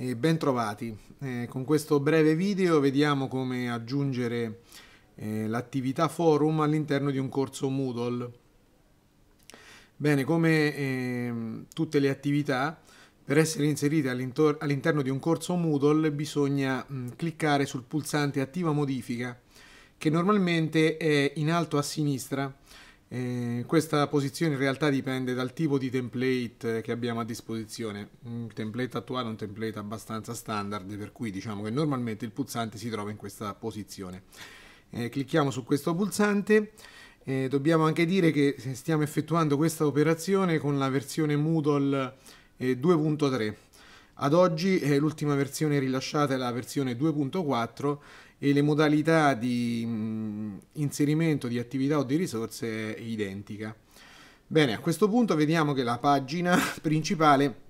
e bentrovati. Eh, con questo breve video vediamo come aggiungere eh, l'attività forum all'interno di un corso Moodle. Bene, come eh, tutte le attività, per essere inserite all'interno di un corso Moodle bisogna mh, cliccare sul pulsante attiva modifica che normalmente è in alto a sinistra eh, questa posizione in realtà dipende dal tipo di template che abbiamo a disposizione. Un template attuale è un template abbastanza standard, per cui diciamo che normalmente il pulsante si trova in questa posizione. Eh, clicchiamo su questo pulsante. Eh, dobbiamo anche dire che stiamo effettuando questa operazione con la versione Moodle 2.3. Eh, Ad oggi eh, l'ultima versione rilasciata è la versione 2.4 e le modalità di mm, inserimento di attività o di risorse è identica. Bene, a questo punto vediamo che la pagina principale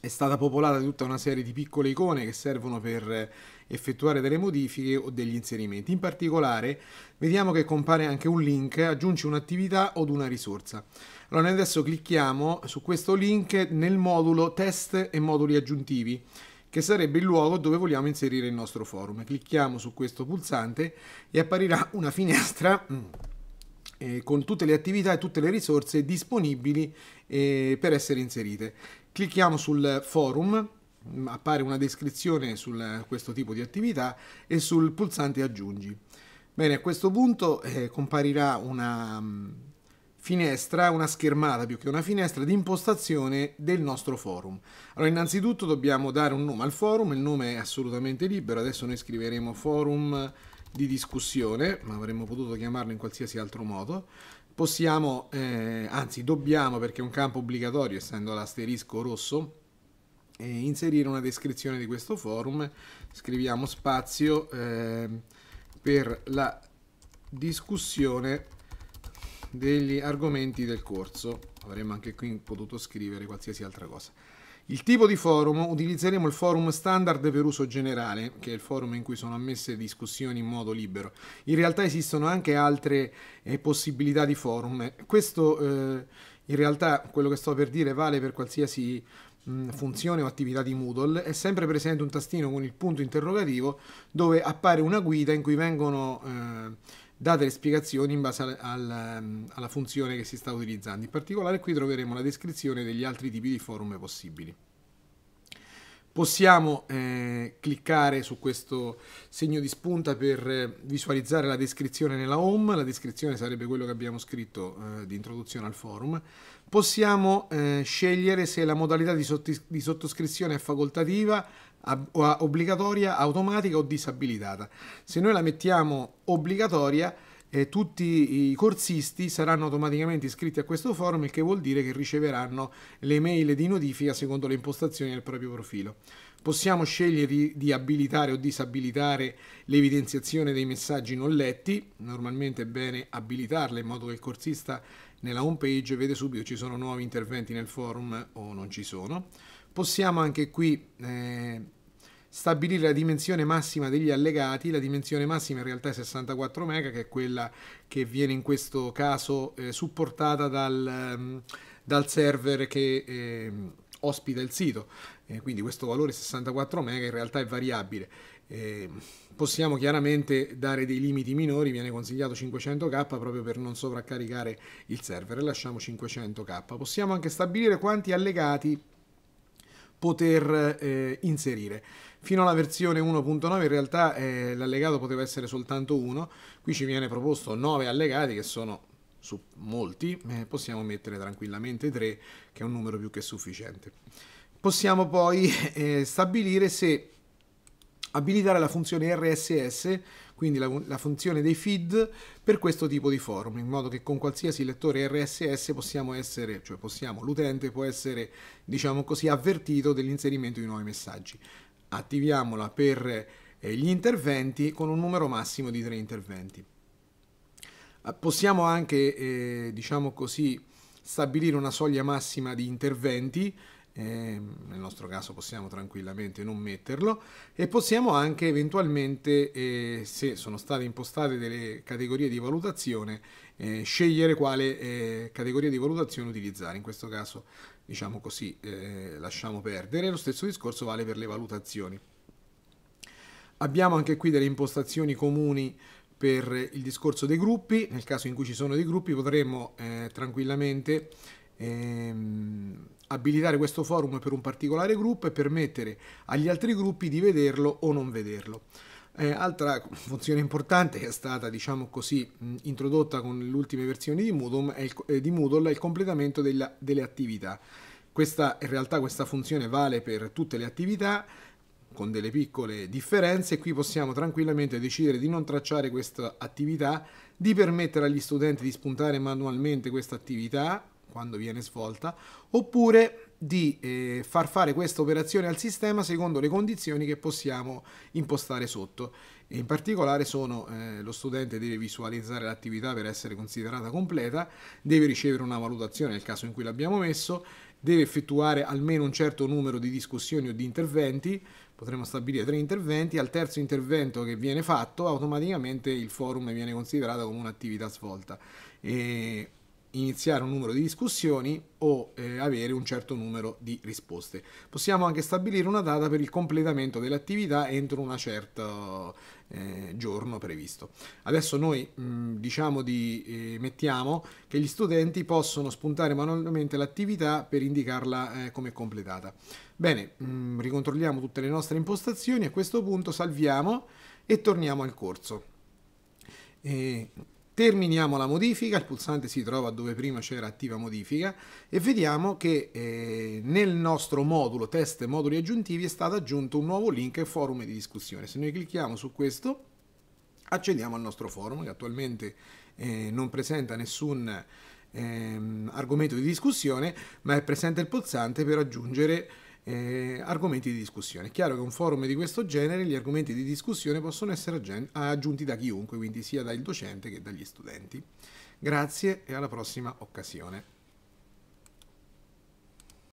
è stata popolata da tutta una serie di piccole icone che servono per effettuare delle modifiche o degli inserimenti. In particolare vediamo che compare anche un link, aggiungi un'attività o una risorsa. Allora noi adesso clicchiamo su questo link nel modulo test e moduli aggiuntivi che sarebbe il luogo dove vogliamo inserire il nostro forum. Clicchiamo su questo pulsante e apparirà una finestra mm, eh, con tutte le attività e tutte le risorse disponibili eh, per essere inserite. Clicchiamo sul forum, mm, appare una descrizione su questo tipo di attività e sul pulsante aggiungi. Bene, a questo punto eh, comparirà una mm, finestra, una schermata più che una finestra di impostazione del nostro forum. Allora, innanzitutto dobbiamo dare un nome al forum, il nome è assolutamente libero, adesso noi scriveremo forum di discussione, ma avremmo potuto chiamarlo in qualsiasi altro modo. Possiamo, eh, anzi dobbiamo, perché è un campo obbligatorio, essendo l'asterisco rosso, eh, inserire una descrizione di questo forum. Scriviamo spazio eh, per la discussione degli argomenti del corso. Avremmo anche qui potuto scrivere qualsiasi altra cosa. Il tipo di forum, utilizzeremo il forum standard per uso generale, che è il forum in cui sono ammesse discussioni in modo libero. In realtà esistono anche altre eh, possibilità di forum. Questo eh, in realtà, quello che sto per dire, vale per qualsiasi mh, funzione o attività di Moodle. È sempre presente un tastino con il punto interrogativo dove appare una guida in cui vengono... Eh, date le spiegazioni in base al, al, ehm, alla funzione che si sta utilizzando. In particolare qui troveremo la descrizione degli altri tipi di forum possibili. Possiamo eh, cliccare su questo segno di spunta per eh, visualizzare la descrizione nella home, la descrizione sarebbe quello che abbiamo scritto eh, di introduzione al forum. Possiamo eh, scegliere se la modalità di, di sottoscrizione è facoltativa, obbligatoria, automatica o disabilitata. Se noi la mettiamo obbligatoria, eh, tutti i corsisti saranno automaticamente iscritti a questo forum, il che vuol dire che riceveranno le mail di notifica secondo le impostazioni del proprio profilo. Possiamo scegliere di, di abilitare o disabilitare l'evidenziazione dei messaggi non letti, normalmente è bene abilitarle in modo che il corsista nella home page vede subito ci sono nuovi interventi nel forum o non ci sono. Possiamo anche qui eh, stabilire la dimensione massima degli allegati, la dimensione massima in realtà è 64 MB, che è quella che viene in questo caso eh, supportata dal, um, dal, server che eh, ospita il sito. Eh, quindi questo valore 64 MB in realtà è variabile. Eh, possiamo chiaramente dare dei limiti minori, viene consigliato 500k proprio per non sovraccaricare il server lasciamo 500k. Possiamo anche stabilire quanti allegati poter eh, inserire. Fino alla versione 1.9 in realtà eh, l'allegato poteva essere soltanto uno, qui ci viene proposto 9 allegati che sono su molti, eh, possiamo mettere tranquillamente 3 che è un numero più che sufficiente. Possiamo poi eh, stabilire se abilitare la funzione RSS, quindi la, la, funzione dei feed, per questo tipo di forum, in modo che con qualsiasi lettore RSS possiamo essere, cioè possiamo, l'utente può essere, diciamo così, avvertito dell'inserimento di nuovi messaggi. Attiviamola per eh, gli interventi con un numero massimo di tre interventi. Eh, possiamo anche, eh, diciamo così, stabilire una soglia massima di interventi eh, nel nostro caso possiamo tranquillamente non metterlo e possiamo anche eventualmente, eh, se sono state impostate delle categorie di valutazione, eh, scegliere quale eh, categoria di valutazione utilizzare. In questo caso, diciamo così, eh, lasciamo perdere. Lo stesso discorso vale per le valutazioni. Abbiamo anche qui delle impostazioni comuni per il discorso dei gruppi, nel caso in cui ci sono dei gruppi potremmo eh, tranquillamente ehm, abilitare questo forum per un particolare gruppo e permettere agli altri gruppi di vederlo o non vederlo. Eh, altra funzione importante che è stata, diciamo così, introdotta con le ultime versioni di Moodle è il, eh, di Moodle è il completamento della, delle attività. Questa, in realtà questa funzione vale per tutte le attività, con delle piccole differenze. Qui possiamo tranquillamente decidere di non tracciare questa attività, di permettere agli studenti di spuntare manualmente questa attività quando viene svolta, oppure di eh, far fare questa operazione al sistema secondo le condizioni che possiamo impostare sotto. E in particolare sono eh, lo studente deve visualizzare l'attività per essere considerata completa, deve ricevere una valutazione nel caso in cui l'abbiamo messo, deve effettuare almeno un certo numero di discussioni o di interventi, potremmo stabilire tre interventi, al terzo intervento che viene fatto automaticamente il forum viene considerato come un'attività svolta. E iniziare un numero di discussioni o eh, avere un certo numero di risposte. Possiamo anche stabilire una data per il completamento dell'attività entro un certo eh, giorno previsto. Adesso noi mh, diciamo di eh, mettiamo che gli studenti possono spuntare manualmente l'attività per indicarla eh, come completata. Bene, mh, ricontrolliamo tutte le nostre impostazioni, a questo punto salviamo e torniamo al corso. E Terminiamo la modifica, il pulsante si trova dove prima c'era attiva modifica e vediamo che eh, nel nostro modulo test moduli aggiuntivi è stato aggiunto un nuovo link forum di discussione. Se noi clicchiamo su questo accediamo al nostro forum che attualmente eh, non presenta nessun eh, argomento di discussione ma è presente il pulsante per aggiungere eh, argomenti di discussione. È chiaro che un forum di questo genere gli argomenti di discussione possono essere aggiunti da chiunque, quindi sia dal docente che dagli studenti. Grazie e alla prossima occasione.